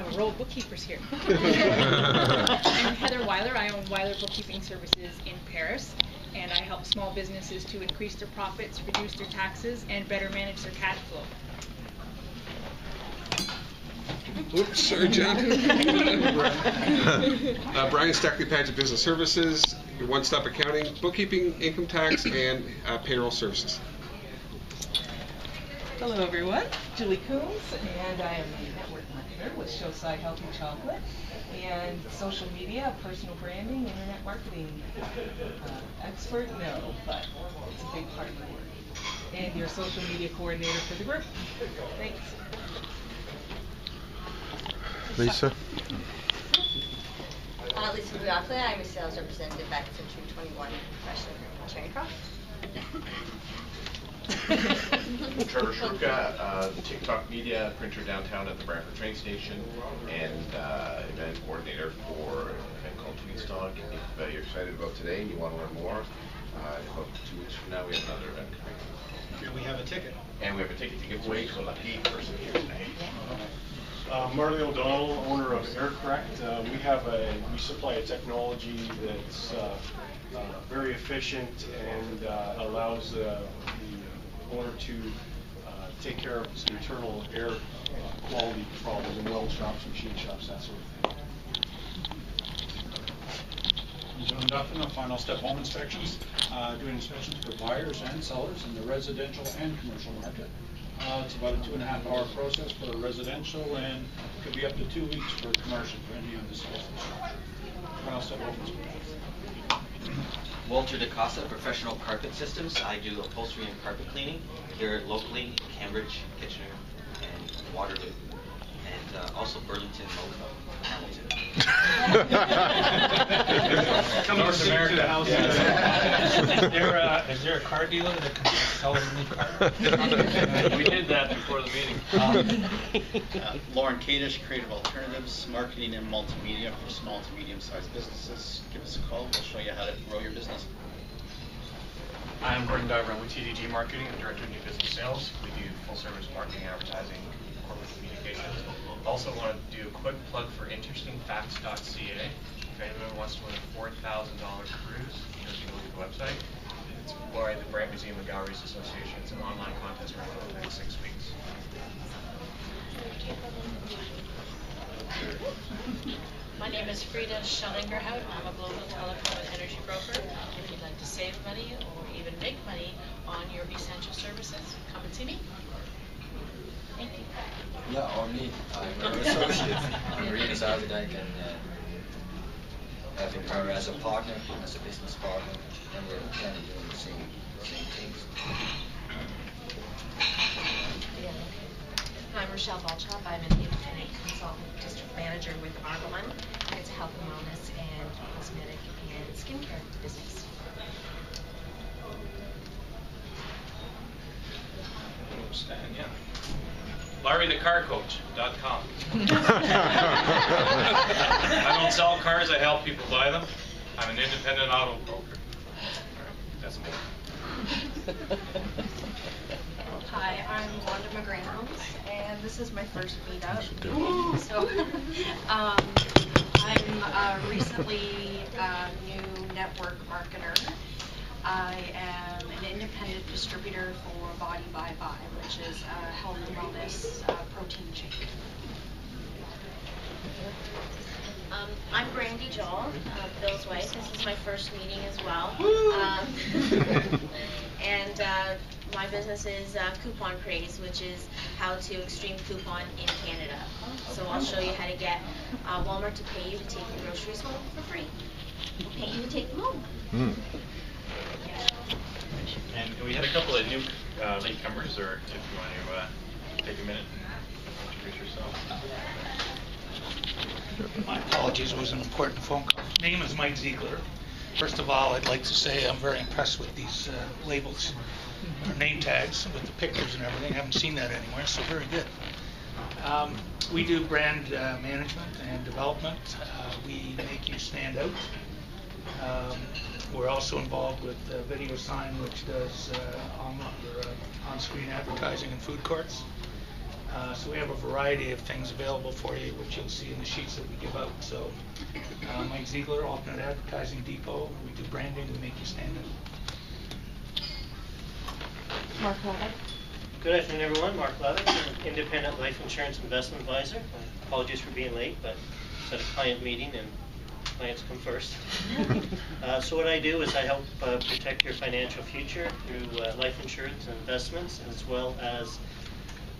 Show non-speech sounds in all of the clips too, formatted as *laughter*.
a row of bookkeepers here. *laughs* I'm Heather Weiler. I own Weiler Bookkeeping Services in Paris, and I help small businesses to increase their profits, reduce their taxes, and better manage their cash flow. Oops, sorry, John. *laughs* uh, Brian Stackley Paget Business Services, your one-stop accounting, bookkeeping, income tax, and uh, payroll services. Hello, everyone. Julie Coombs, and I am the network marketer with Xocai Healthy Chocolate and social media, personal branding, internet marketing. Uh, expert? No, but it's a big part of the work. And your social media coordinator for the group. Thanks. Lisa? Uh, Lisa Buakle, I'm a sales representative back at Century 21 Professional Trevor Shurka, uh, TikTok Media, printer downtown at the Brantford train station, and uh, event coordinator for an event called Tweetstock. If uh, you're excited about today and you want to learn more, uh, about two weeks from now we have another event coming. And we have a ticket. And we have a ticket to give away to a lucky person here today. Uh, Marley O'Donnell, owner of AirCorrect. Uh, we have a, we supply a technology that's uh, uh, very efficient and uh, allows uh, the owner to take care of some internal air quality problems in weld shops, machine shops, that sort of thing. Zoom Duffin of Final Step Home Inspections, uh, doing inspections for buyers and sellers in the residential and commercial market. Uh, It's about a two and a half hour process for a residential and could be up to two weeks for commercial, the size of the structure. Final Step Home Inspections. Walter DaCosta, Professional Carpet Systems. I do upholstery and carpet cleaning here locally, Cambridge, Kitchener, and Waterloo, and uh, also Burlington, Moco, Hamilton. *laughs* Come North to America. the house. Is there, uh, is there a car dealer that can sell us a new car? We did that before the meeting. Uh, Lauren Kadish, Creative Alternatives, Marketing and Multimedia for small to medium-sized businesses. Give us a call. We'll show you how to grow your business. I'm Gordon Diver. I'm with TDG Marketing. I'm Director of New Business Sales. We do full-service marketing, advertising, corporate communications. Also want to do a quick plug for interestingfacts.ca. If anyone wants to win a $4,000 cruise, can look at the website. It's by the Brant Museum and Galleries Association. It's an online contest running for the next six weeks. My name is Frida Schellingerhout. I'm a global telecom and energy broker. If you'd like to save money or even make money on your essential services, come and see me. Thank you. Yeah, or me. I'm an associate. *laughs* I'm Marina Zavadijk and uh, having her as a partner, as a business partner, and we're kind of doing the same, same things. I'm Rochelle Balchop. I'm an independent consultant district manager with Arbonne. It's a health and wellness and cosmetic and skincare business. LarryTheCarCoach.com. *laughs* I don't sell cars, I help people buy them. I'm an independent auto broker. That's me. Hi, I'm Wanda McGranams, and this is my first meetup. So, *laughs* um, I'm a recently uh, new network marketer. I am an independent distributor for Body by Vi, which is a health and wellness uh, protein chain. Um, I'm Brandy Joel, uh, Bill's wife. This is my first meeting as well. Um, *laughs* and uh, my business is uh, Coupon Praise, which is how to extreme coupon in Canada. So I'll show you how to get uh, Walmart to pay you to take your groceries home for free. We'll pay you to take them home. And we had a couple of new uh, latecomers, or if you want to uh, take a minute and introduce yourself. My apologies, it was an important phone call. Name is Mike Ziegler. First of all, I'd like to say I'm very impressed with these uh, labels, or name tags with the pictures and everything. I haven't seen that anywhere, so very good. Um, we do brand uh, management and development. Uh, we make you stand out. Um, we're also involved with uh, Video Sign, which does uh, on, or, uh, on-screen advertising in food courts. Uh, so we have a variety of things available for you, which you'll see in the sheets that we give out. So uh, Mike Ziegler, Alternate Advertising Depot. We do branding. We make you stand out. Mark Levitt. Good afternoon, everyone. Mark Levitt, independent life insurance investment advisor. Apologies for being late, but it's at a client meeting and clients come first. *laughs* uh, so what I do is I help uh, protect your financial future through uh, life insurance and investments, as well as,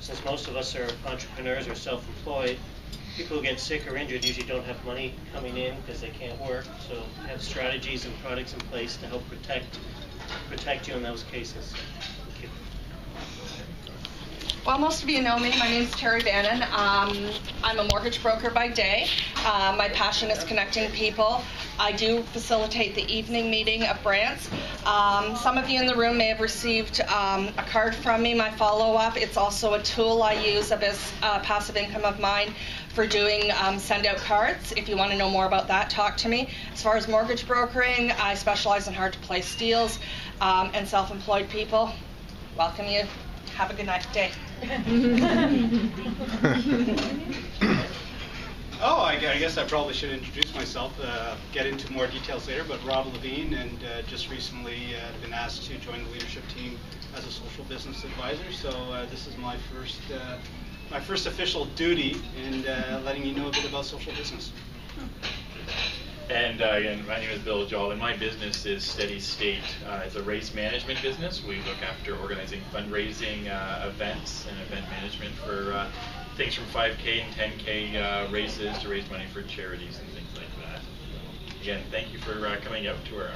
since most of us are entrepreneurs or self-employed, people who get sick or injured usually don't have money coming in because they can't work. So have strategies and products in place to help protect protect you in those cases. Well, most of you know me. My name is Terry Bannon. Um, I'm a mortgage broker by day. Uh, my passion is connecting people. I do facilitate the evening meeting of Brants. Um, some of you in the room may have received um, a card from me, my follow up. It's also a tool I use of this uh, passive income of mine for doing um, send out cards. If you want to know more about that, talk to me. As far as mortgage brokering, I specialize in hard to place deals um, and self employed people. Welcome you. Have a good night day. *laughs* Oh, I, I guess I probably should introduce myself, uh, get into more details later, but Rob Levine, and uh, just recently uh, been asked to join the leadership team as a social business advisor. So uh, this is my first, uh, my first official duty in uh, letting you know a bit about social business. And uh, again, my name is Bill Joel, and my business is Steady State. Uh, it's a race management business. We look after organizing fundraising uh, events and event management for uh, things from 5K and 10K uh, races to raise money for charities and things like that. Again, thank you for uh, coming out to our